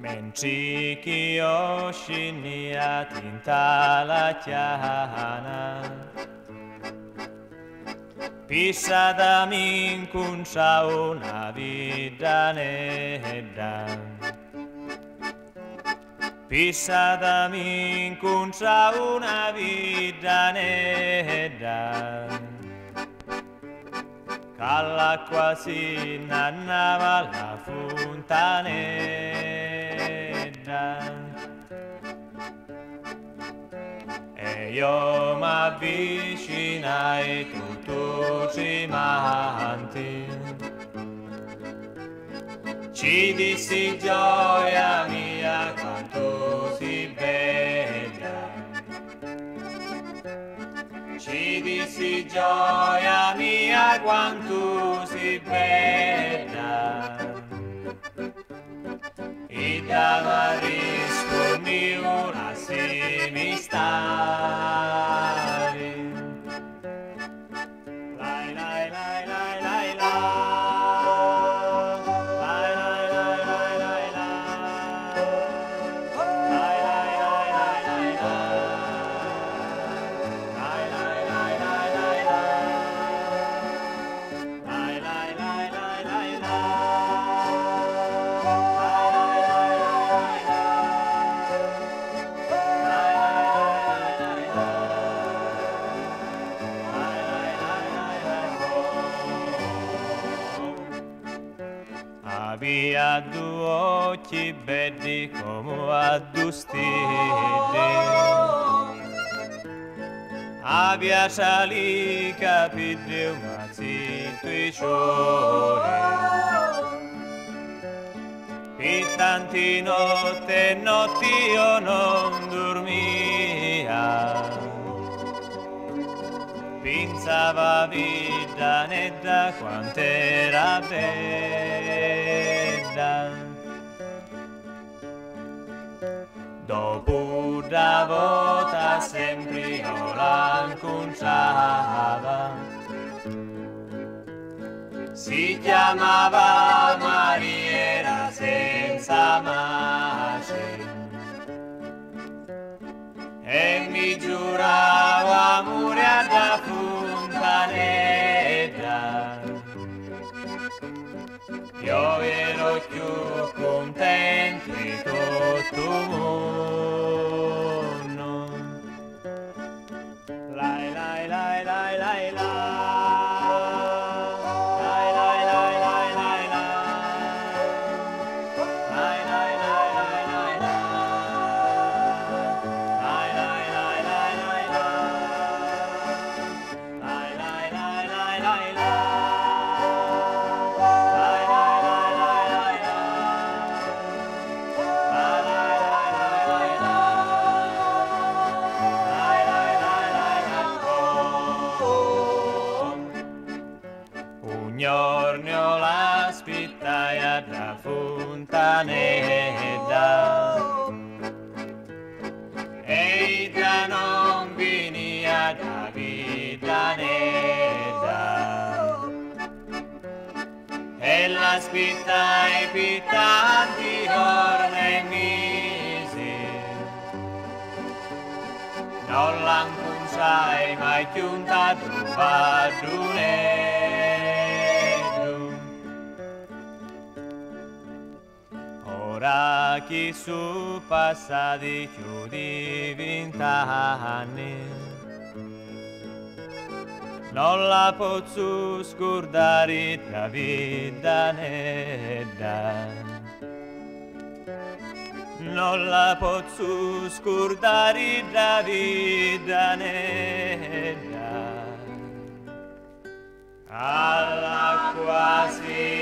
Mentxiki osinia tintalatxana Pisa da minkuntza una bidan ebran Pisa da minkuntza una bidan ebran dall'acqua si innamava la fontanella. E io mi avvicinai tu tu manti. Ci dissi gioia mia quanto si bella. Ci dissi gioia mia quanto pena. Y daba Avia due occhi belli come a due stelle Avia sali capite una i E tanti notte notti io non dormia Pensava vita netta quant'era bella. Dopo da volta sempre io la Si chiamava Mariera senza mace contenti tutt'umore. Gnorgnio la spittaia da fontanedda. Ehi da non vini da vitanedda. E la spittaia pittanti orne misi. Non l'ancun sai mai chiunta tu padrunedda. Che su passati più di vent'anni non la posso scordare la vita nera non la posso scordare la vita nera alla quasi